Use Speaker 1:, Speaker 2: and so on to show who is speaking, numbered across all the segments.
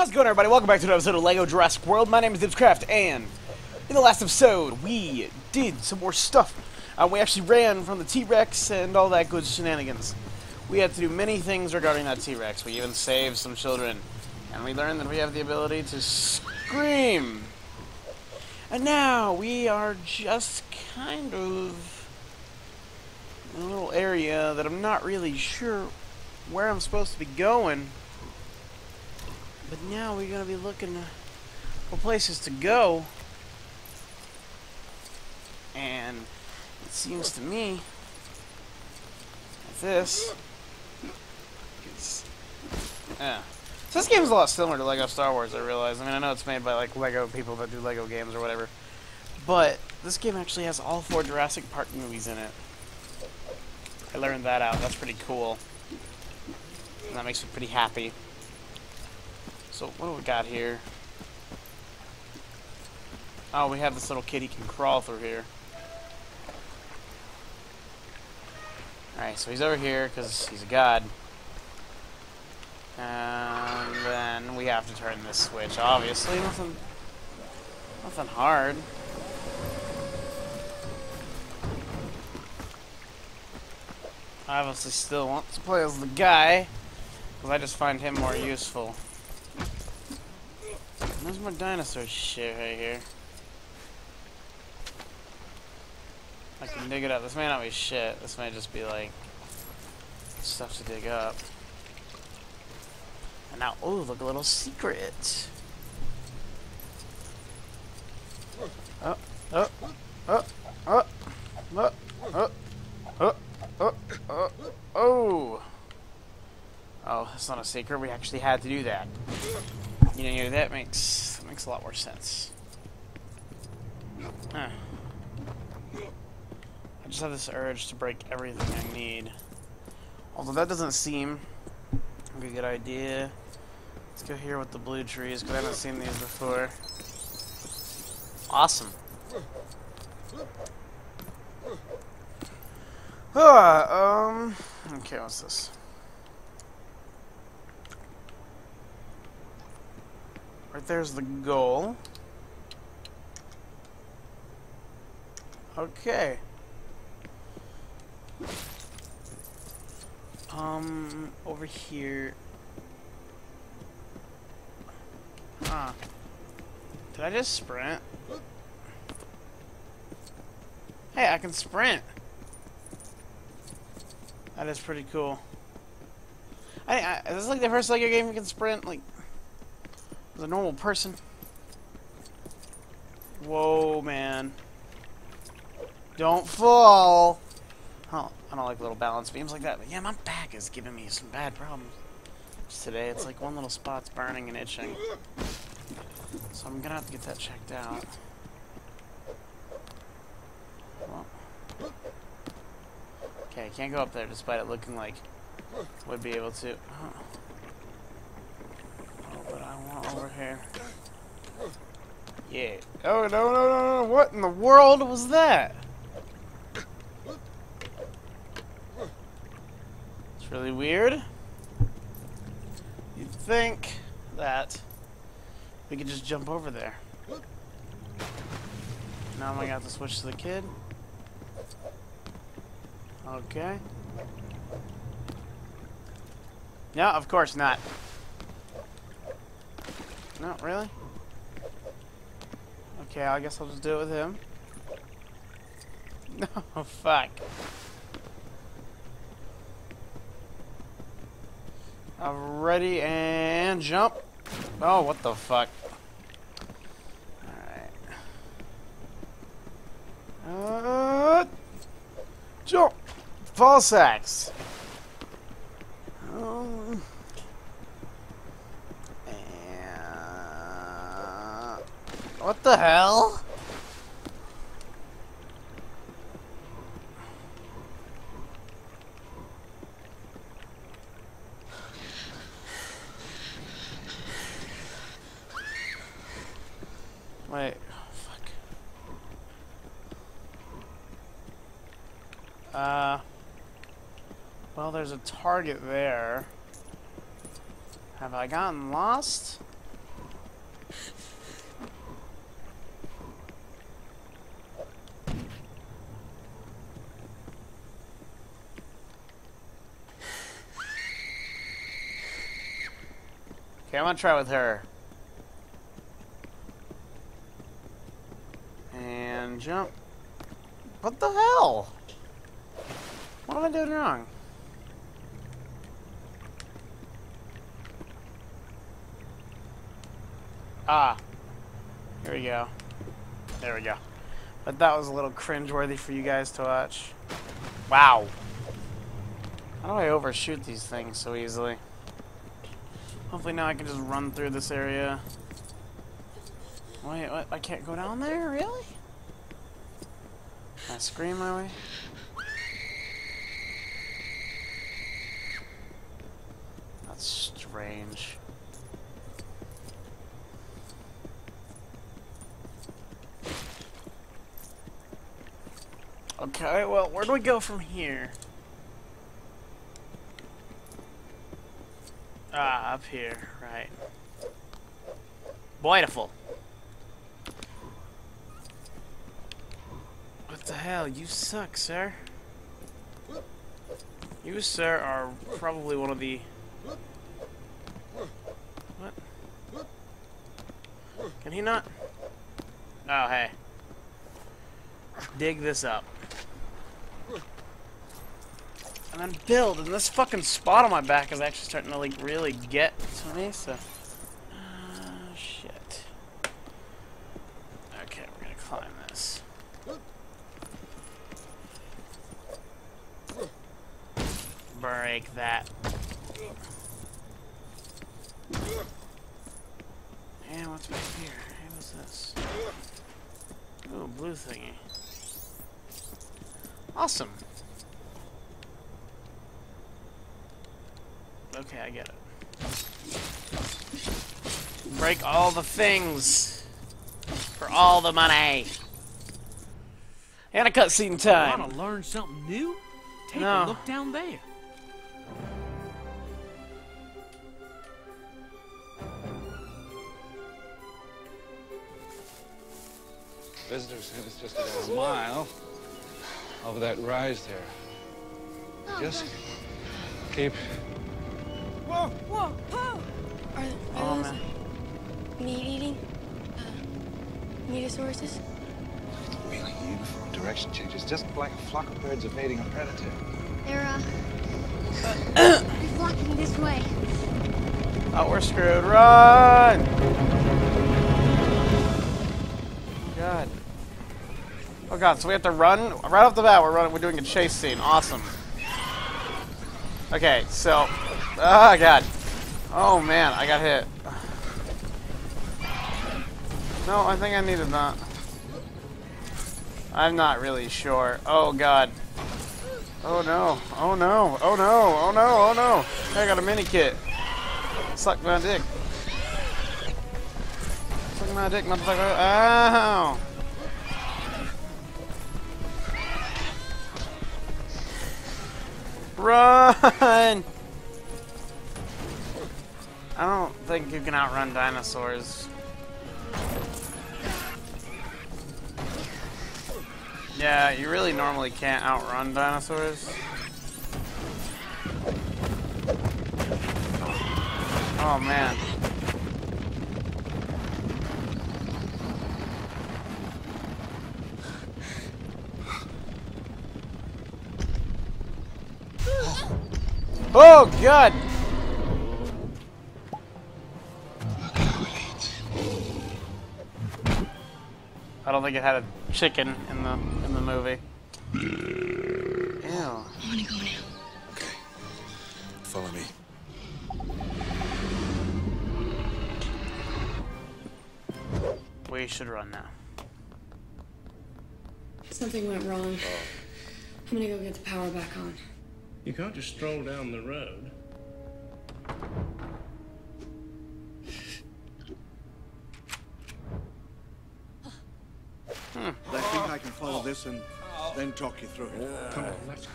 Speaker 1: How's it going, everybody? Welcome back to another episode of LEGO Jurassic World. My name is Dibscraft, and in the last episode, we did some more stuff. Uh, we actually ran from the T-Rex and all that good shenanigans. We had to do many things regarding that T-Rex. We even saved some children, and we learned that we have the ability to scream. And now we are just kind of in a little area that I'm not really sure where I'm supposed to be going. But now we're going to be looking for places to go. And it seems to me that this is... Yeah. So this game's a lot similar to LEGO Star Wars, I realize. I mean, I know it's made by, like, LEGO people that do LEGO games or whatever. But this game actually has all four Jurassic Park movies in it. I learned that out. That's pretty cool. And that makes me pretty happy. So what do we got here? Oh, we have this little kid he can crawl through here. Alright, so he's over here because he's a god. And then we have to turn this switch. Obviously, nothing, nothing hard. I obviously still want to play as the guy, because I just find him more useful. There's more dinosaur shit right here. I can dig it up. This may not be shit. This may just be like stuff to dig up. And now, oh, look, a little secret. Oh, oh, oh, oh, oh, oh, oh, oh, oh, oh. Oh, that's not a secret. We actually had to do that. You know, that makes that makes a lot more sense. Huh. I just have this urge to break everything I need. Although that doesn't seem like a good idea. Let's go here with the blue trees, because I haven't seen these before. Awesome. Ah, um, okay, what's this? Right there's the goal. Okay. Um, over here. Huh. Did I just sprint? Hey, I can sprint. That is pretty cool. I, I is this like the first LEGO game you can sprint? Like, as a normal person. Whoa, man. Don't fall. Oh, I don't like little balance beams like that. But yeah, my back is giving me some bad problems today. It's like one little spot's burning and itching. So I'm gonna have to get that checked out. Okay, I can't go up there despite it looking like would be able to. Oh. oh, but I want over here. Yeah. Oh, no, no, no, no. What in the world was that? It's really weird. You'd think that we could just jump over there. Now I'm gonna have to switch to the kid. Okay. No, of course not. No, really? Okay, I guess I'll just do it with him. No, fuck. I'm ready and jump. Oh, what the fuck? Alright. Uh, jump! Fall sacks. What the hell? Wait, fuck. Uh, well, there's a target there. Have I gotten lost? Okay, I'm gonna try with her. And jump. What the hell? What am I doing wrong? Ah. Here we go. There we go. But that was a little cringeworthy for you guys to watch. Wow. How do I overshoot these things so easily? Hopefully now I can just run through this area. Wait, what? I can't go down there? Really? Can I scream my way? That's strange. Okay, well, where do we go from here? Ah, up here, right. Beautiful. What the hell? You suck, sir. You, sir, are probably one of the... What? Can he not? Oh, hey. Dig this up. And build, and this fucking spot on my back is actually starting to, like, really get to me, so... Uh, shit. Okay, we're gonna climb this. Break that. And what's back here? Hey, what's this? Ooh, blue thingy. Awesome. Okay, I get it. Break all the things for all the money. And a cutscene time.
Speaker 2: Want to learn something new? Take
Speaker 1: No.
Speaker 2: a look down there.
Speaker 3: Visitors said it's just about a mile over that rise there. Oh, just keep.
Speaker 4: Whoa! Whoa! Are, are
Speaker 1: Oh,
Speaker 4: those
Speaker 1: man.
Speaker 4: meat-eating uh, metosauruses?
Speaker 3: Really uniform direction changes, just like a flock of birds evading a predator.
Speaker 4: They're uh, they're flocking this way.
Speaker 1: Oh, we're screwed. Run! God. Oh god, so we have to run right off the bat. We're running. We're doing a chase scene. Awesome. Okay, so, oh god, oh man, I got hit. No, I think I needed that. I'm not really sure. Oh god. Oh no. Oh no. Oh no. Oh no. Oh no. I got a mini kit. Suck my dick. Suck my dick, motherfucker. Ow! Run! I don't think you can outrun dinosaurs. Yeah, you really normally can't outrun dinosaurs. Oh man. Oh god! Think it had a chicken in the in the movie. Ew.
Speaker 4: I want to go now.
Speaker 5: Okay. Follow me.
Speaker 1: We should run now.
Speaker 4: Something went wrong. Oh. I'm gonna go get the power back on.
Speaker 6: You can't just stroll down the road.
Speaker 7: This and then talk you through it.
Speaker 6: Come on, let's go.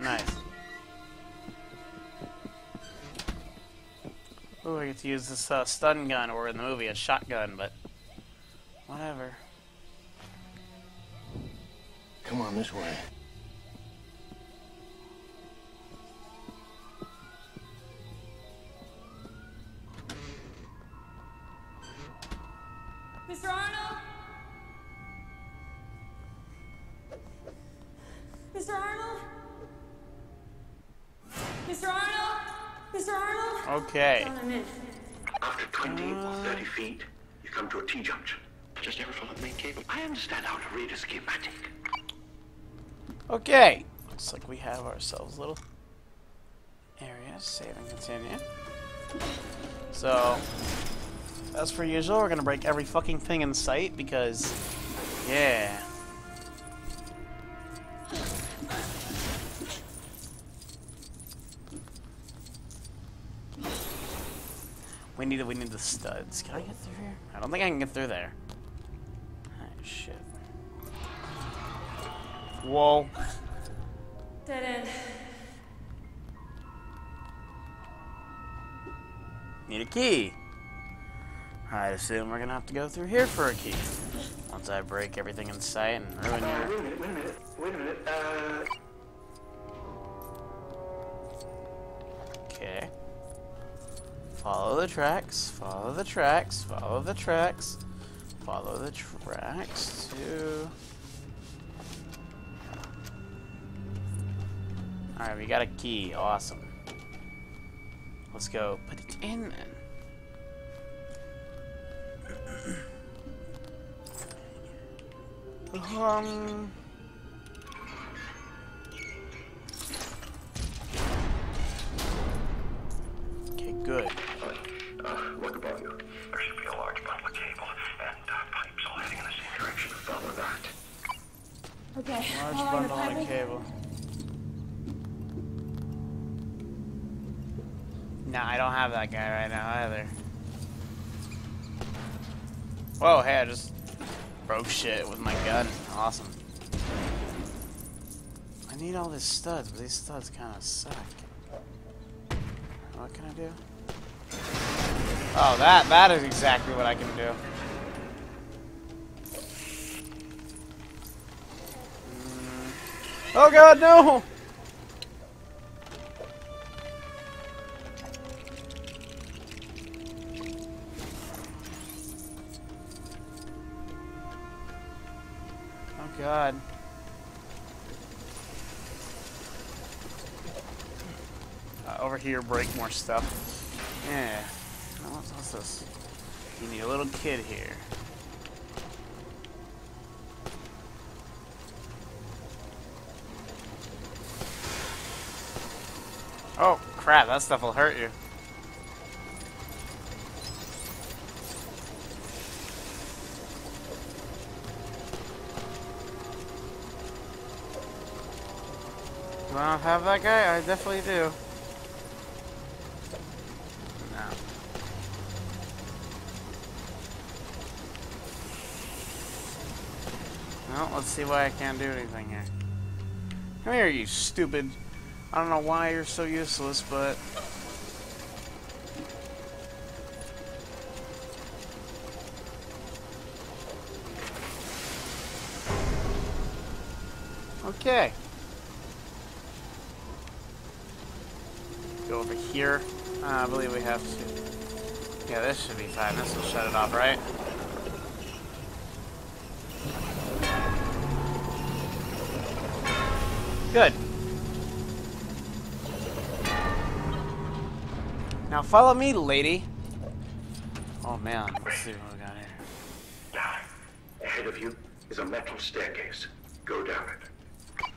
Speaker 1: Nice. Oh, I get to use this uh, stun gun, or in the movie, a shotgun, but whatever.
Speaker 6: Come on, this way.
Speaker 1: Okay.
Speaker 8: After 20 or uh. 30 feet, you come to a T-junction. Just ever follow the main cable? I understand how to read a schematic.
Speaker 1: Okay. Looks like we have ourselves a little area. Save and continue. So, as per usual, we're gonna break every fucking thing in sight because, yeah. We need we need the studs. Can I get through here? I don't think I can get through there. Ah, shit. Whoa.
Speaker 4: Dead end.
Speaker 1: Need a key. I assume we're gonna have to go through here for a key. Once I break everything in sight and ruin your...
Speaker 8: wait a minute, wait a minute, wait a minute. Uh,
Speaker 1: Follow the tracks, follow the tracks, follow the tracks, follow the tracks to... Alright, we got a key. Awesome. Let's go put it in then. um... Nah, I don't have that guy right now either. Whoa, hey, I just broke shit with my gun. Awesome. I need all these studs, but these studs kind of suck. What can I do? Oh, that, that is exactly what I can do. Mm. Oh god, no! God. Uh, over here, break more stuff. Yeah. What's, what's this? You need a little kid here. Oh, crap, that stuff will hurt you. Do have that guy? I definitely do. No. Well, let's see why I can't do anything here. Come here, you stupid. I don't know why you're so useless, but... Okay. Go over here. Uh, I believe we have to. Yeah, this should be fine. This will shut it off, right? Good. Now follow me, lady. Oh man, let's see what we got here.
Speaker 8: Down. Ahead of you is a metal staircase. Go down it.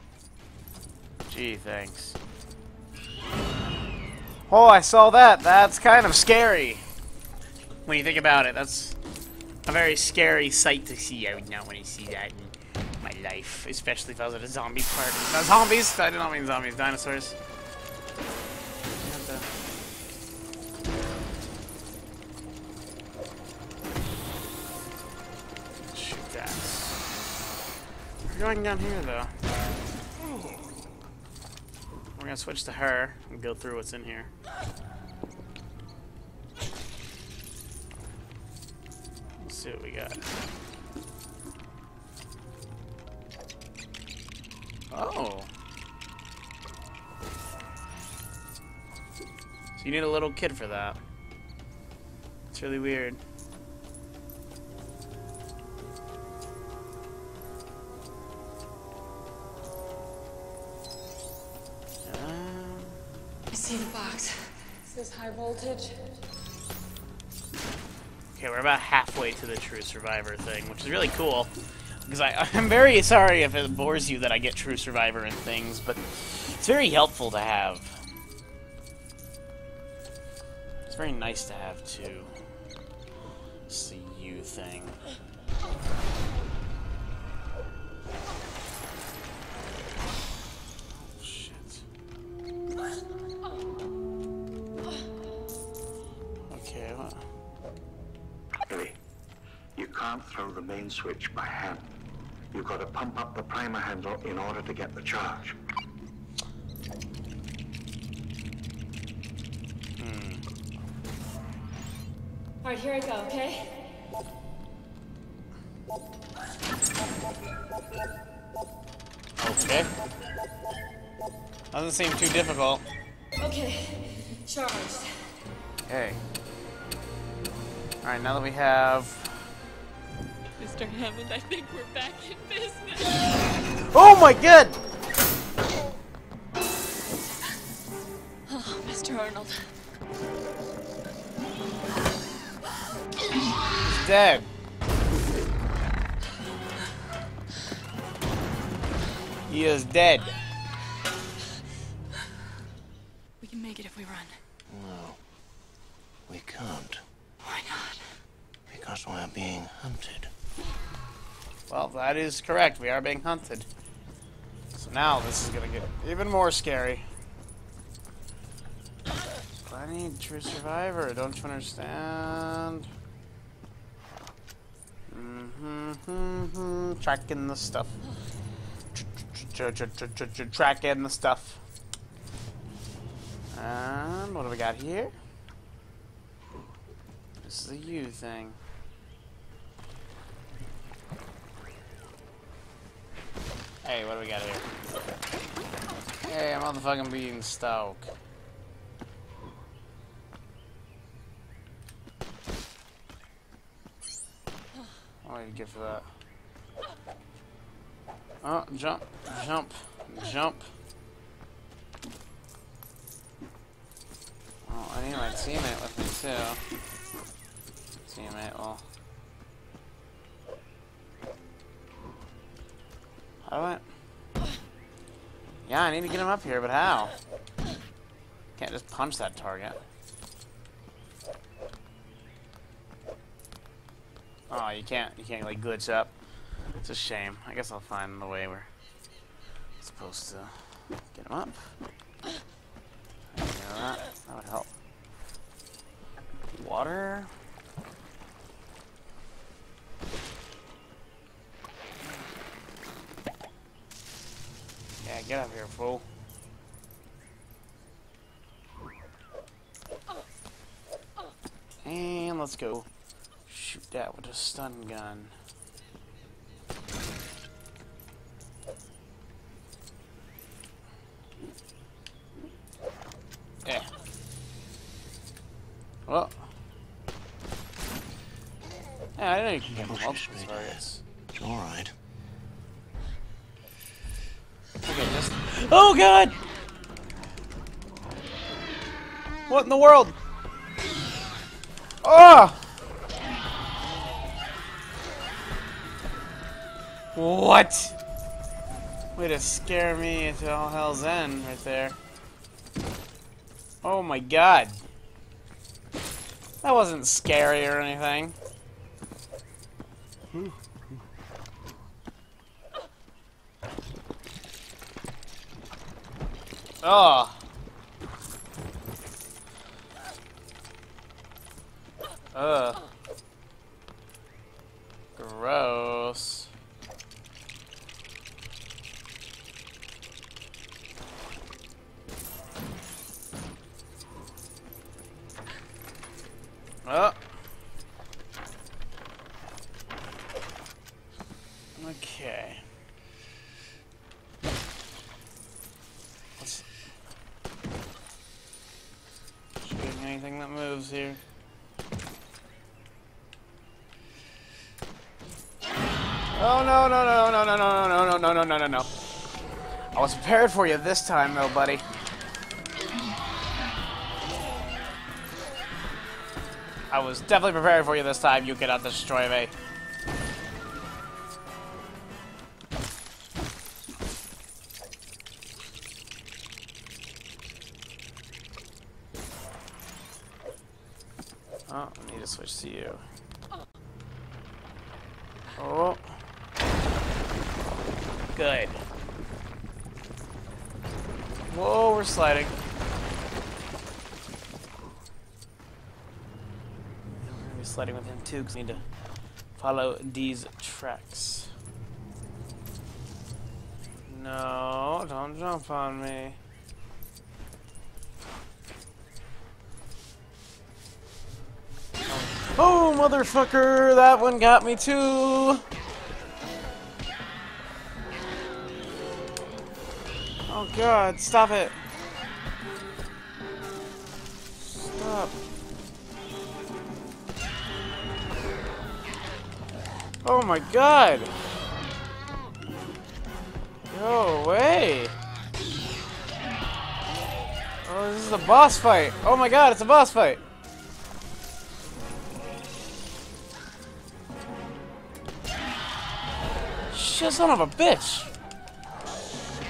Speaker 1: Gee, thanks. Oh, I saw that. That's kind of scary. When you think about it, that's a very scary sight to see. I would not want to see that in my life, especially if I was at a zombie party. Not zombies? I did not mean zombies. Dinosaurs. Shoot that. We're going down here, though gonna switch to her and go through what's in here. Let's see what we got. Oh. So you need a little kid for that. It's really weird.
Speaker 4: High voltage.
Speaker 1: Okay, we're about halfway to the True Survivor thing, which is really cool. Because I, I'm very sorry if it bores you that I get True Survivor and things, but it's very helpful to have. It's very nice to have, too. It's the you thing. Oh, shit.
Speaker 8: Can't throw the main switch by hand. You've got to pump up the primer handle in order to get the charge. Hmm.
Speaker 4: All right, here I go, okay?
Speaker 1: Okay. Doesn't seem too difficult.
Speaker 4: Okay, charged.
Speaker 1: Okay. Alright, now that we have...
Speaker 4: Mr. Hammond, I think we're back in business.
Speaker 1: Oh my god!
Speaker 4: Ah, oh, Mr. Arnold.
Speaker 1: He's dead. He is dead.
Speaker 4: We can make it if we run.
Speaker 6: No. We can't.
Speaker 4: Why not?
Speaker 6: Because we're being hunted.
Speaker 1: Well, that is correct. We are being hunted. So now this is gonna get even more scary. I need True Survivor. Don't you understand? Mm-hmm, mm-hmm. Tracking the stuff. Tr- tr- Tracking the stuff. And what do we got here? This is a U thing. Hey, what do we got here? Hey, I'm motherfucking being Stoke. What do you get for that? Oh, jump, jump, jump. Oh, I need my teammate with me too. Teammate, well. How do I? Yeah, I need to get him up here, but how? Can't just punch that target. Oh, you can't. You can't like glitch up. It's a shame. I guess I'll find the way we're supposed to get him up. That. That would help. Water. Yeah, get up here, fool. And let's go shoot that with a stun gun. Yeah. Well. Yeah, I didn't know you can get
Speaker 6: Push
Speaker 1: multiple
Speaker 6: speed.
Speaker 1: targets.
Speaker 6: It's all right.
Speaker 1: Okay, just. Oh god! What in the world? Oh! What? Way to scare me into all hell's end right there. Oh my god. That wasn't scary or anything. Oh. Ugh. Gross. Oh. Okay. Shooting anything that moves here. Oh no no no no no no no no no no no no no! I was prepared for you this time, though, buddy. I was definitely prepared for you this time. You cannot destroy me. Sliding with him too, because we need to follow these tracks. No, don't jump on me. Oh, motherfucker! That one got me too! Oh god, stop it! Oh my god! Go away! Oh, this is a boss fight! Oh my god, it's a boss fight! Shit, son of a bitch!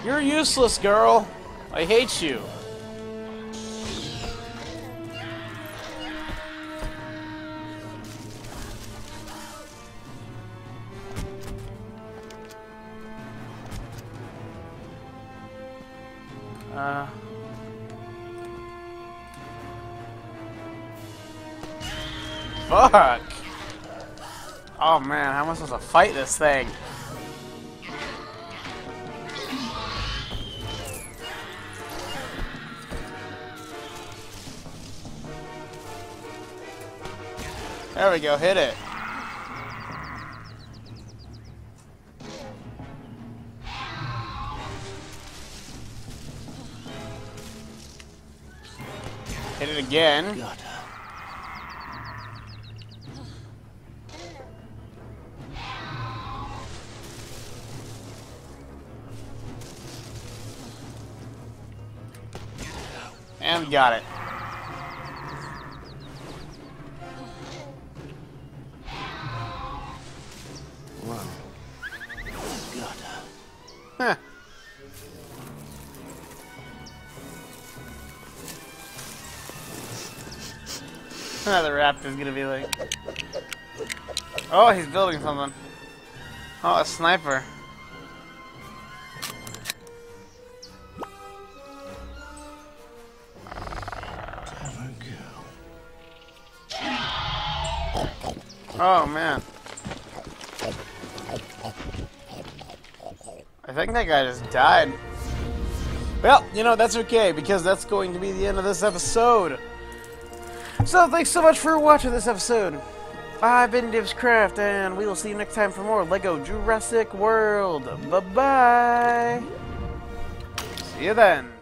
Speaker 1: You're useless, girl! I hate you. Fuck! Oh man, how am I supposed to fight this thing? There we go, hit it. Hit it again.
Speaker 6: Got
Speaker 1: it.
Speaker 6: Run.
Speaker 1: Huh. the raptor's gonna be like. Oh, he's building something. Oh, a sniper. Oh man. I think that guy just died. Well, you know, that's okay, because that's going to be the end of this episode. So, thanks so much for watching this episode. I've been Dibscraft, and we will see you next time for more LEGO Jurassic World. Bye-bye. See you then.